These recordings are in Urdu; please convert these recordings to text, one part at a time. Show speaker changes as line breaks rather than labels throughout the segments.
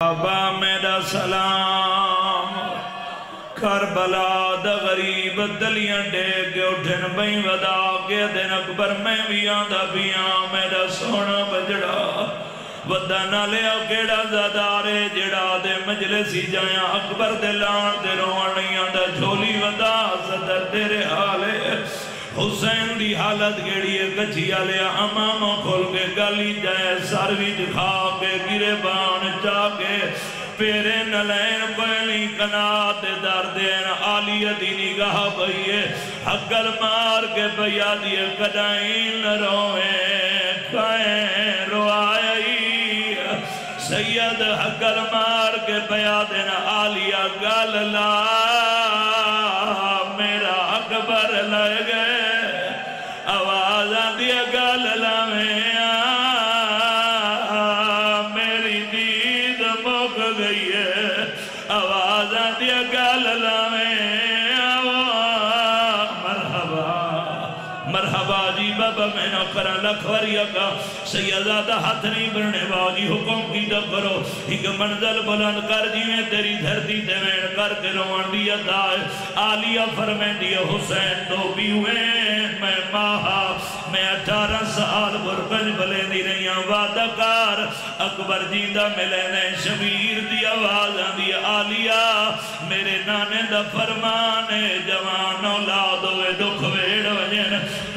بابا میرا سلام۔ کربلا دا غریب دلیاں ڈے کے اٹھن بھئی ودا کے دن اکبر میں بھی آدھا بھی آن میرا سونا بجڑا۔ ودا نہ لیا کیڑا زدارے جڑا دے مجلسی جایا اکبر دے لان دے روانیاں دا جھولی ودا صدر تیرے حالے۔ حسین دی حالت گیڑی ہے؟ کچھی آلیا اماموں کھول کے گالی جائے ساروی جکھا کے گرے بان چا کے پیرے نلین پہلی کنات دردین آلی دی نگاہ بھئیے حقل مار کے بھیا دیے کدائین روئے، کائیں روائے سید حقل مار کے بھیا دین آلیا گل لا بابا میں نہ کرا لکھوریا کا سیدہ دا ہاتھ نہیں بڑھنے باجی حکم کی دا کرو۔ ایک منزل بلند کر جیویں، تیری دھرتی تے میں کر کے روان دیا دائے آلیہ فرمین دیا حسین تو بھی ہوئے اٹھارہ سال برکج بلے دی رہی ہوں وعدہ کار اکبر جیندہ ملے شبیر دی آواز دی آلیہ، میرے نانے دا فرمان جوان اولاد ہوئے، دکھ ویڑ وجن۔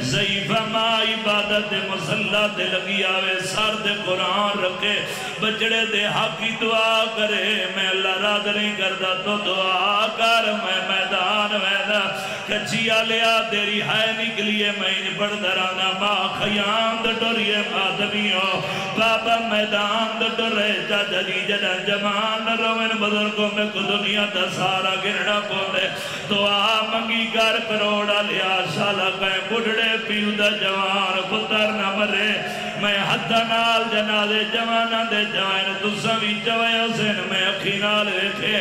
ضعیفہ ماں عبادت مسلح دے لگی آوے سار دے قرآن رکھے۔ بچڑے دے حقی دعا کرے، میں اللہ راد نہیں کردا، تو دعا کر، میں میدان ویدہ۔ کچھی آلیا تیری ہے نکلیے میں ان پڑھ درانا ماں، خیام دے ڈوریے مادمیوں بابا میدان دے ڈورے چاچا جی جڑا جمان روین بزرگوں میں کو دنیا دا سارا گرنا پوندے۔ دعا منگی کر کروڑا لیا شالا کہیں بڑھڑے پیو دا جوان پتر نہ مرے۔ میں حد نال جنازے جوانا دے جوان تو سوی چوئے حسین، میں اکھی نال ویکھے۔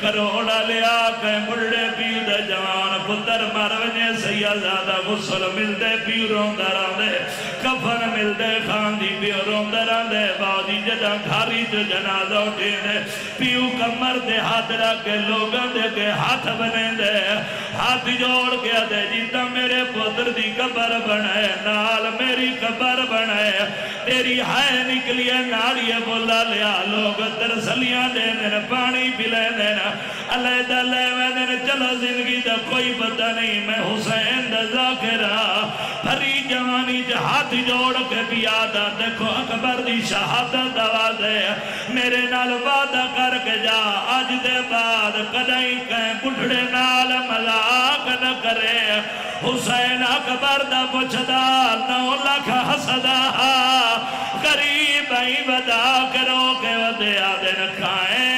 کروڑا لیا کہیں بڑھڑے پیو دا جوان پتر مر ونے وجے سیادہ غسل ملدے، پیو روندہ راندے، کفن ملدے، خاندی پیو روندہ راندے باجی جدا گھاری جو جنازہ اٹھے دے پیو کمر دے ہاتھ رکھے لوگاں دے کے ہاتھ بنے دے ہاتھ جوڑ کے دے جیتا میرے پتر دی قبر بنائے نال میری قبر بنائے تیری ہائے نکلیے نالیے بولا لیا، لوگ ترسلیاں دے دن، پانی پلے دینا اللہ دا لے میں دن چلو زندگی دا کوئی پتہ نہیں، میں حسین دا ذاکرہ۔ پھری جوانی جا ہاتھ جوڑ کے بیادا دیکھو اکبر دی شہادت آوازے میرے نال وعدہ کر کے جا، آج دے بعد کدائی کہیں بڑھڑے نال مذاق نہ کرے۔ حسین اکبر دا پچھدا نو لکھ حسدہ قریب ہی ودا کرو کہ ودیا دن کھائیں۔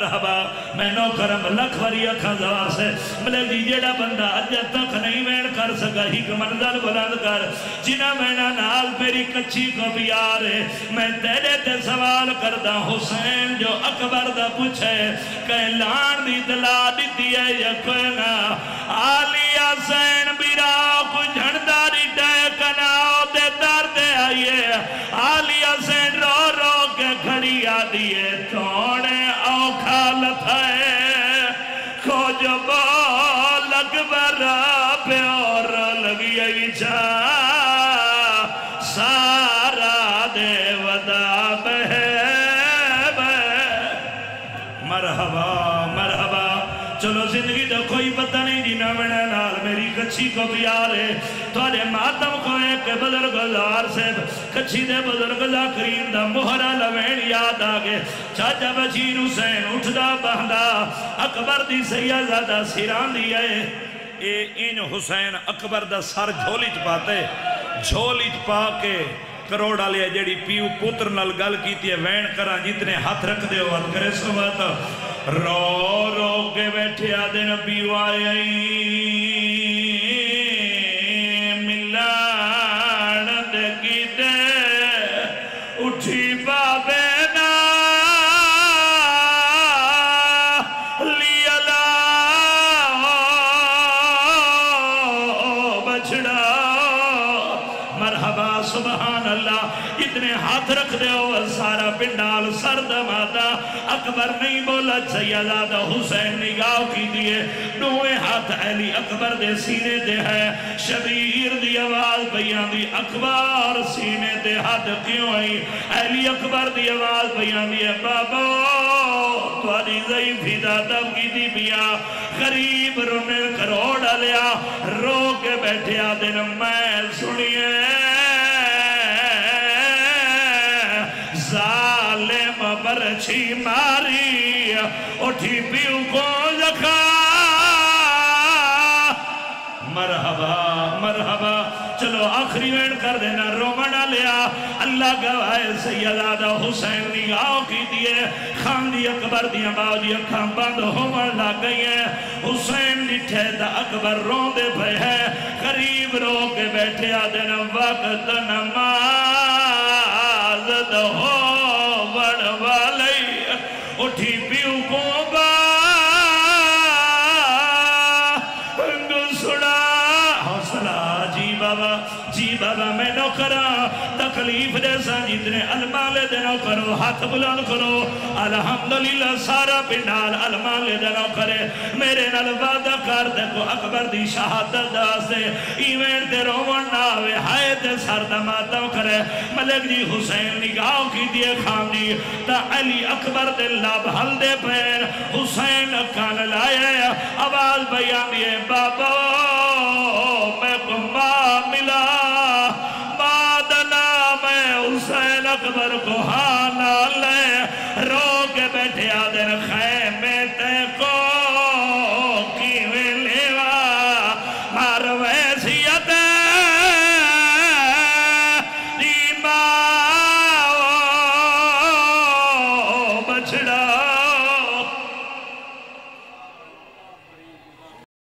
مرحبا، میں نو کرم لکھ وری اکھا زوار سے ملے جی جیڑا بندہ اجر تک نہیں وین کر سکا ہی کہ منزل بلند کر۔ جنہ میں نال میری کچھی کو بھی آرے میں تیرے تے سوال کردہ حسین جو اکبر دا پوچھے کہ لان دی دلا دیتی ہے یا کوئی نہ آلی حسین بیرا کو جھنڈاری دے کناؤ دے در دے آئیے۔ آلی حسین رو لگی ایچا سارا دے ودا بہے مرحبا مرحبا۔ چلو زندگی دا کوئی پتہ نہیں جینا میں نال میری کچھی کو بھی آرے توڑے ماتم کو ایک بزرگ زار سے کچھی دے بزرگ دا کریم دا مہرہ لوین یاد آگے چاچا بچیر حسین اٹھ دا بہندا، اکبر دی سیازہ سیران دی ہے اے ان حسین اکبر دا سر جھولی چ پاتے جھولی چ پا کے کروڑا لیا جیڑی پیو پتر نل گل کیتی ہے، وین کرا جتنے ہاتھ رکھ دے ہو کرے سو رو رو کے بیٹھے آدھے نبیو آئے آئی ہاتھ رکھ دیو، سارا پنڈال سرد ماتا۔ اکبر نہیں بولا سیدادہ حسین نگاہ کی دیئے نوے ہاتھ علی اکبر دے سینے دے ہے۔ شبیر دی آواز بیان دی اکبر سینے دے حد کیوں آئی؟ علی اکبر دی آواز بیان دی بابا تواری ضعیفی دا کی دی بیا غریب رونے کروڑا لیا۔ رو کے بیٹھے آدھن میں سنیے۔ ظالم برچی ماری، اٹھی پیو کو لکھا مرحبا مرحبا، چلو آخری وین کر دینا رومنا لیا اللہ گوائے سیدادہ حسین نگاہ کی دیئے۔ خان دی اکبر دیا باو دی اکھاں بند ہومن لگ گئی ہیں حسین نٹھے دا اکبر رون دے پہ ہے۔ قریب رو کے بیٹھے آدھنا وقت نماز دہو بڑ اٹھی پیو کو با سڑا حوصلہ جی بابا جی بابا، میں نو کرا ہاں۔ تکلیف دے سا جتنے المال دے نو کرو ہاتھ بلند کرو۔ الحمدللہ، سارا پنڈال المال دے نو کرے میرے نال وعدہ کر دے کو اکبر دی شہادت داستے ایوین دے رومن ناوے ہائے سر دماتم کرے۔ ملک جی حسین نگاہ کی دیے خام تا علی اکبر دے لاب حل دے پین حسین کان لائے۔ آواز بیان دیے بابا، میں کمبا ملا۔ بادنا میں حسین اکبر کو ہانا